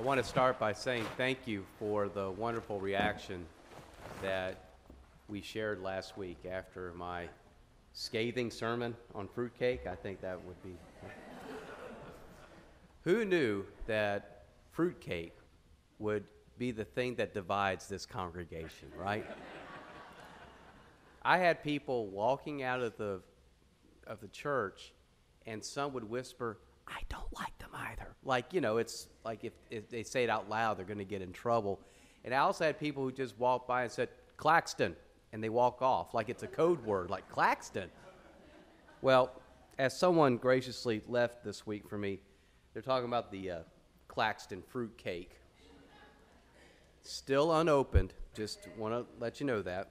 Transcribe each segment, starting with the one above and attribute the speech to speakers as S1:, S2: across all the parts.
S1: I want to start by saying thank you for the wonderful reaction that we shared last week after my scathing sermon on fruitcake. I think that would be. Who knew that fruitcake would be the thing that divides this congregation, right? I had people walking out of the of the church and some would whisper, I don't like them either. Like, you know, it's like if, if they say it out loud, they're going to get in trouble. And I also had people who just walked by and said, Claxton, and they walk off like it's a code word, like Claxton. Well, as someone graciously left this week for me, they're talking about the uh, Claxton fruit cake. Still unopened, just want to let you know that.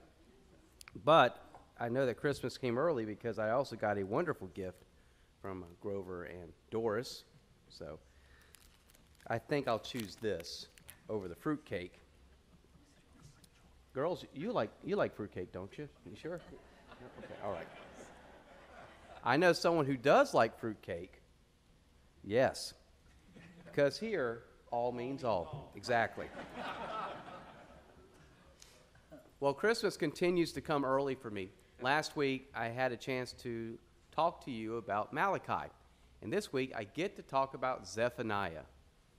S1: But I know that Christmas came early because I also got a wonderful gift from uh, Grover and Doris. So I think I'll choose this over the fruit cake. Girls, you like you like fruitcake, don't you? You sure? Okay, all right. I know someone who does like fruitcake. Yes. Because here, all means all. Exactly. Well, Christmas continues to come early for me. Last week, I had a chance to talk to you about Malachi. And this week, I get to talk about Zephaniah.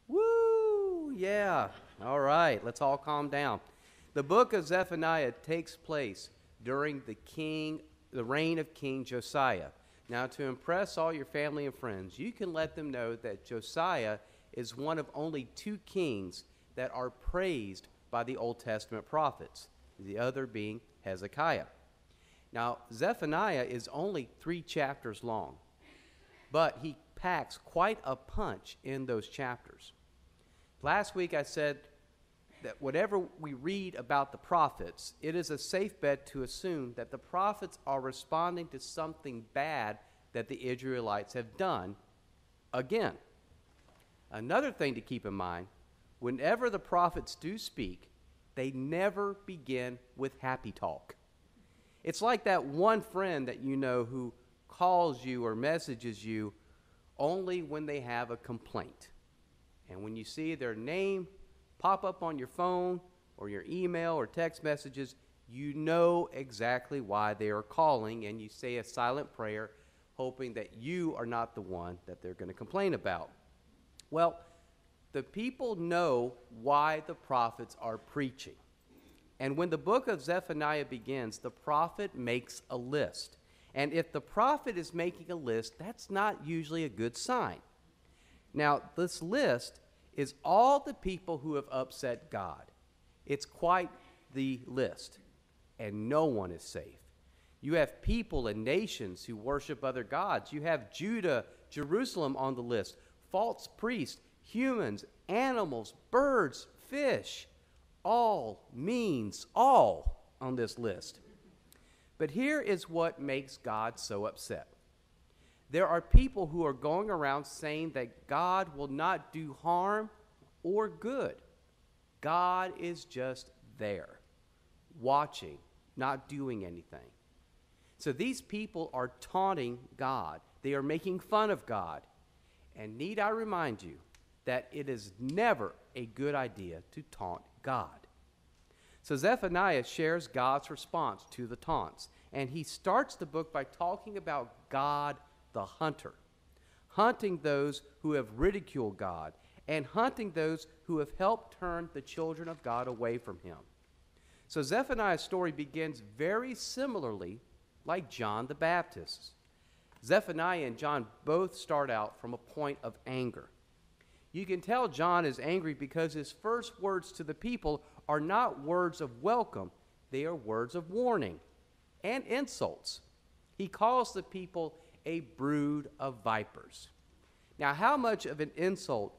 S1: Woo! Yeah. All right, let's all calm down. The book of Zephaniah takes place during the king the reign of King Josiah. Now, to impress all your family and friends, you can let them know that Josiah is one of only two kings that are praised by the Old Testament prophets, the other being Hezekiah. Now, Zephaniah is only three chapters long, but he packs quite a punch in those chapters. Last week I said that whatever we read about the prophets, it is a safe bet to assume that the prophets are responding to something bad that the Israelites have done again. Another thing to keep in mind whenever the prophets do speak, they never begin with happy talk. It's like that one friend that you know who calls you or messages you only when they have a complaint. And when you see their name pop up on your phone or your email or text messages, you know exactly why they are calling, and you say a silent prayer, hoping that you are not the one that they're going to complain about. Well, the people know why the prophets are preaching. And when the book of Zephaniah begins, the prophet makes a list. And if the prophet is making a list, that's not usually a good sign. Now, this list is all the people who have upset God. It's quite the list, and no one is safe. You have people and nations who worship other gods. You have Judah, Jerusalem on the list, false priests, humans, animals, birds, fish all means all on this list. But here is what makes God so upset. There are people who are going around saying that God will not do harm or good. God is just there, watching, not doing anything. So these people are taunting God. They are making fun of God. And need I remind you that it is never a good idea to taunt God. So Zephaniah shares God's response to the taunts, and he starts the book by talking about God the hunter, hunting those who have ridiculed God, and hunting those who have helped turn the children of God away from him. So Zephaniah's story begins very similarly like John the Baptist's. Zephaniah and John both start out from a point of anger. You can tell John is angry because his first words to the people are not words of welcome, they are words of warning and insults. He calls the people a brood of vipers. Now, how much of an insult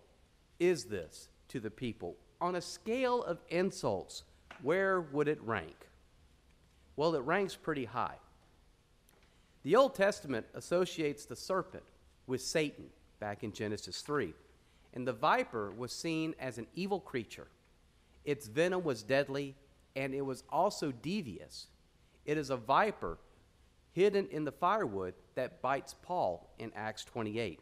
S1: is this to the people? On a scale of insults, where would it rank? Well, it ranks pretty high. The Old Testament associates the serpent with Satan back in Genesis 3 and the viper was seen as an evil creature. Its venom was deadly, and it was also devious. It is a viper hidden in the firewood that bites Paul in Acts 28.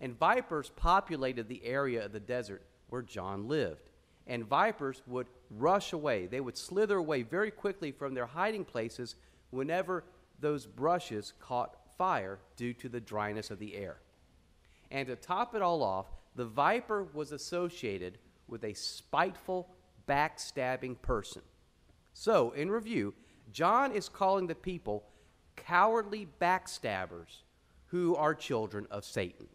S1: And vipers populated the area of the desert where John lived. And vipers would rush away. They would slither away very quickly from their hiding places whenever those brushes caught fire due to the dryness of the air. And to top it all off, the viper was associated with a spiteful, backstabbing person. So, in review, John is calling the people cowardly backstabbers who are children of Satan.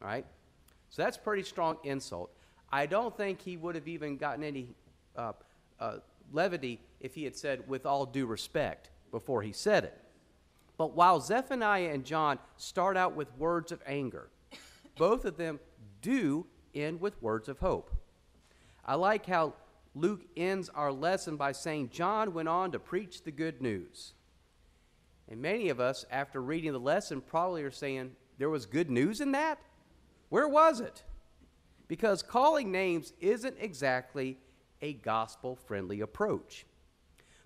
S1: All right? So that's pretty strong insult. I don't think he would have even gotten any uh, uh, levity if he had said, with all due respect, before he said it. But while Zephaniah and John start out with words of anger, both of them do end with words of hope. I like how Luke ends our lesson by saying, John went on to preach the good news. And many of us, after reading the lesson, probably are saying, There was good news in that? Where was it? Because calling names isn't exactly a gospel friendly approach.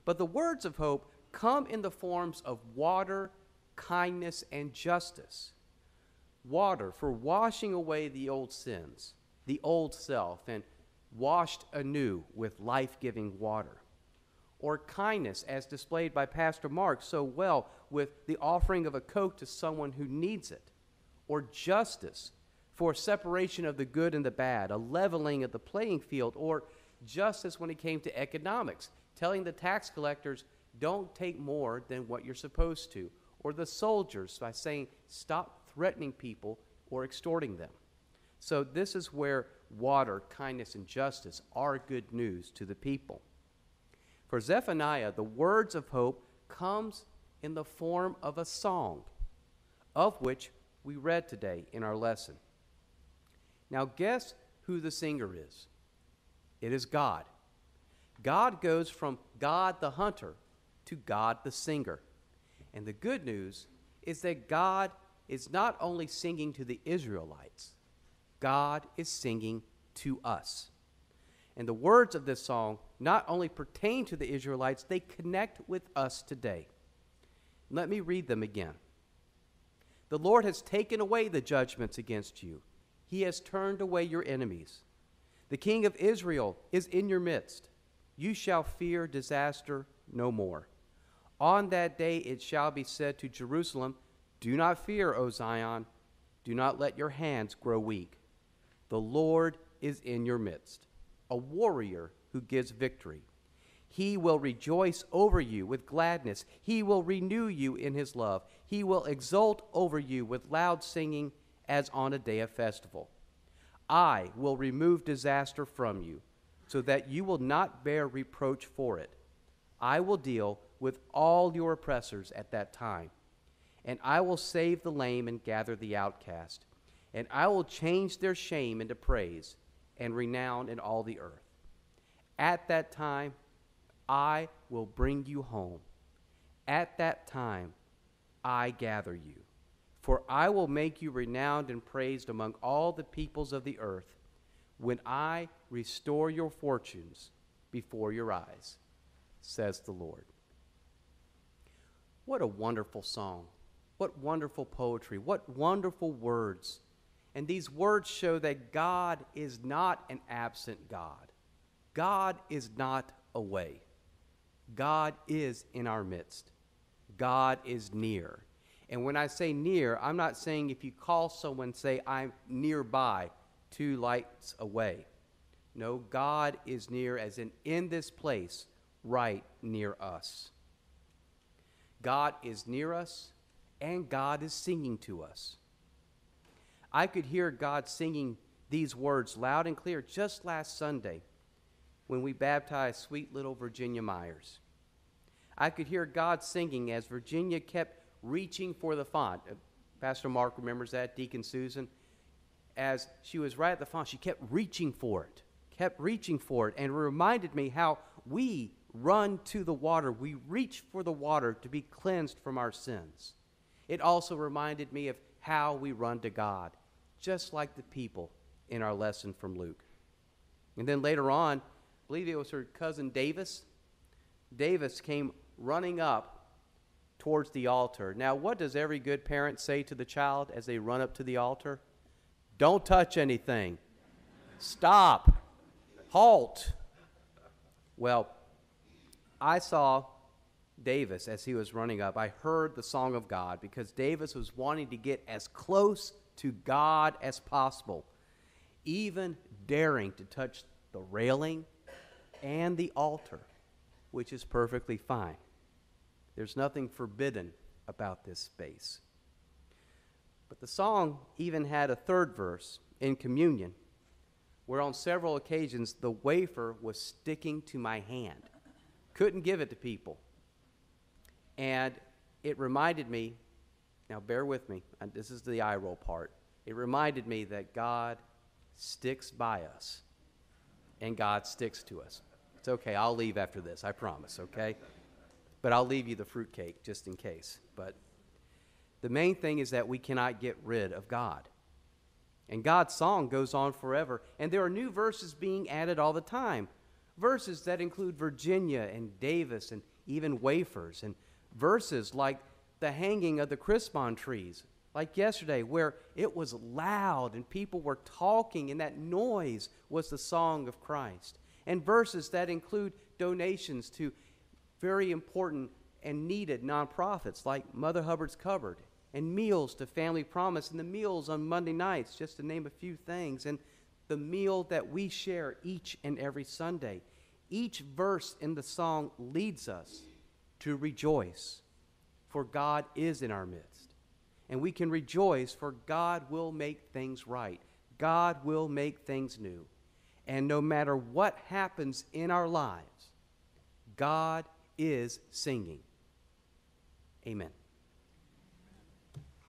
S1: But the words of hope come in the forms of water, kindness, and justice. Water for washing away the old sins, the old self, and washed anew with life giving water. Or kindness, as displayed by Pastor Mark so well with the offering of a coat to someone who needs it. Or justice, for separation of the good and the bad, a leveling of the playing field. Or justice when it came to economics, telling the tax collectors, don't take more than what you're supposed to. Or the soldiers by saying, stop threatening people or extorting them. So, this is where water, kindness, and justice are good news to the people. For Zephaniah, the words of hope comes in the form of a song, of which we read today in our lesson. Now, guess who the singer is? It is God. God goes from God the hunter to God the singer. And the good news is that God is not only singing to the Israelites, God is singing to us. And the words of this song not only pertain to the Israelites, they connect with us today. Let me read them again. The Lord has taken away the judgments against you, He has turned away your enemies. The King of Israel is in your midst. You shall fear disaster no more. On that day it shall be said to Jerusalem, Do not fear, O Zion. Do not let your hands grow weak. The Lord is in your midst, a warrior who gives victory. He will rejoice over you with gladness. He will renew you in his love. He will exult over you with loud singing as on a day of festival. I will remove disaster from you, so that you will not bear reproach for it. I will deal with all your oppressors at that time, and I will save the lame and gather the outcast, and I will change their shame into praise and renown in all the earth. At that time, I will bring you home. At that time, I gather you. For I will make you renowned and praised among all the peoples of the earth when I restore your fortunes before your eyes, says the Lord. What a wonderful song. What wonderful poetry. What wonderful words. And these words show that God is not an absent God. God is not away. God is in our midst. God is near. And when I say near, I'm not saying if you call someone, say, I'm nearby, two lights away. No, God is near, as in in this place, right near us. God is near us, and God is singing to us. I could hear God singing these words loud and clear just last Sunday when we baptized sweet little Virginia Myers. I could hear God singing as Virginia kept reaching for the font. Uh, Pastor Mark remembers that, Deacon Susan. As she was right at the font, she kept reaching for it, kept reaching for it, and reminded me how we run to the water. We reach for the water to be cleansed from our sins. It also reminded me of how we run to God just like the people in our lesson from Luke. And then later on, I believe it was her cousin Davis. Davis came running up towards the altar. Now, what does every good parent say to the child as they run up to the altar? Don't touch anything. Stop. Halt. Well, I saw Davis as he was running up. I heard the song of God because Davis was wanting to get as close to God as possible, even daring to touch the railing and the altar, which is perfectly fine. There's nothing forbidden about this space. But the song even had a third verse in communion, where on several occasions the wafer was sticking to my hand. Couldn't give it to people. And it reminded me, now bear with me, and this is the eye roll part. It reminded me that God sticks by us and God sticks to us. It's okay, I'll leave after this, I promise, okay? But I'll leave you the fruitcake just in case. But the main thing is that we cannot get rid of God. And God's song goes on forever. And there are new verses being added all the time. Verses that include Virginia and Davis and even wafers. And verses like the hanging of the Chrismon trees, like yesterday, where it was loud and people were talking, and that noise was the song of Christ. And verses that include donations to very important and needed nonprofits like Mother Hubbard's Cupboard, and meals to Family Promise, and the meals on Monday nights, just to name a few things, and the meal that we share each and every Sunday. Each verse in the song leads us to rejoice, for God is in our midst. And we can rejoice, for God will make things right. God will make things new. And no matter what happens in our lives, God is singing. Amen.